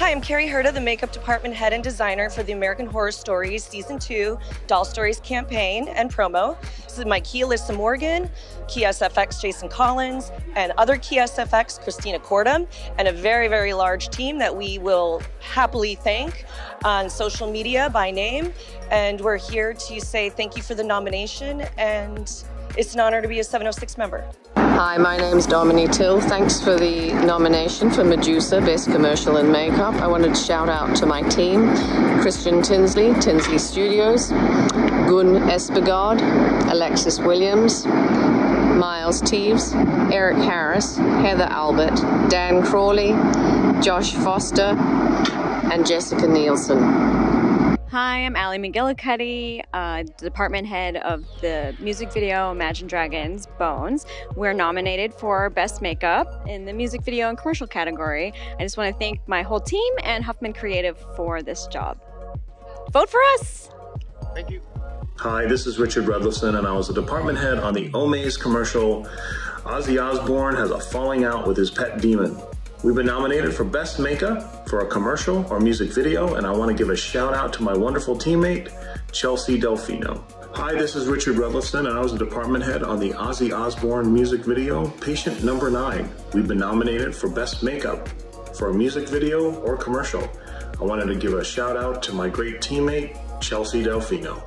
Hi, I'm Kerry Herta, the makeup department head and designer for the American Horror Stories Season 2 Doll Stories campaign and promo. This is my key Alyssa Morgan, key SFX Jason Collins, and other key SFX Christina Kortum, and a very, very large team that we will happily thank on social media by name. And we're here to say thank you for the nomination, and it's an honor to be a 706 member. Hi, my name is Dominie Till. Thanks for the nomination for Medusa Best Commercial and Makeup. I wanted to shout out to my team Christien Tinsley, Tinsley Studios, Gunn Espegard, Alexis Williams, Miles Teves, Eric Harris, Heather Albert, Dan Crawley, Josh Foster, and Jessica Nielsen. Hi, I'm Ally McGillicuddy, uh, department head of the music video Imagine Dragons Bones. We're nominated for Best Makeup in the music video and commercial category. I just want to thank my whole team and Huffman Creative for this job. Vote for us! Thank you. Hi, this is Richard Redlefsen, and I was the department head on the Omaze commercial. Ozzy Osbourne has a falling out with his pet demon. We've been nominated for Best Makeup for a commercial or music video, and I want to give a shout out to my wonderful teammate, Chelsea Delfino. Hi, this is Richard Redlefsen, and I was the department head on the Ozzy Osbourne music video, Patient Number 9. We've been nominated for Best Makeup for a music video or commercial. I wanted to give a shout out to my great teammate, Chelsea Delfino.